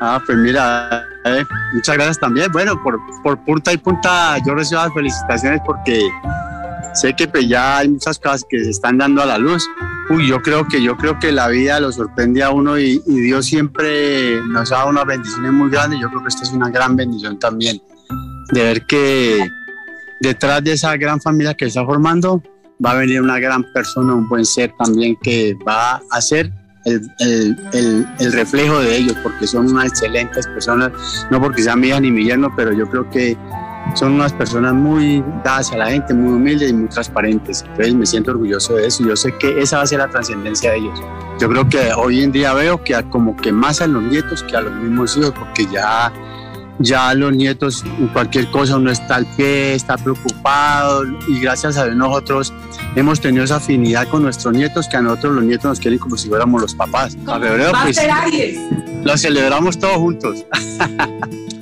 Ah, pues mira, eh, muchas gracias también. Bueno, por, por punta y punta yo recibo las felicitaciones porque sé que pues ya hay muchas cosas que se están dando a la luz. Uy, yo creo que yo creo que la vida lo sorprende a uno y, y Dios siempre nos da unas bendiciones muy grandes. Yo creo que esta es una gran bendición también de ver que detrás de esa gran familia que está formando va a venir una gran persona, un buen ser también que va a ser el, el, el, reflejo de ellos, porque son unas excelentes personas, no porque sean mi ni mi yerno, pero yo creo que son unas personas muy dadas a la gente, muy humildes y muy transparentes. Entonces me siento orgulloso de eso. Yo sé que esa va a ser la trascendencia de ellos. Yo creo que hoy en día veo que como que más a los nietos que a los mismos hijos, porque ya ya los nietos, cualquier cosa, uno está al pie, está preocupado y gracias a Dios nosotros hemos tenido esa afinidad con nuestros nietos que a nosotros los nietos nos quieren como si fuéramos los papás. A febrero pues lo celebramos todos juntos.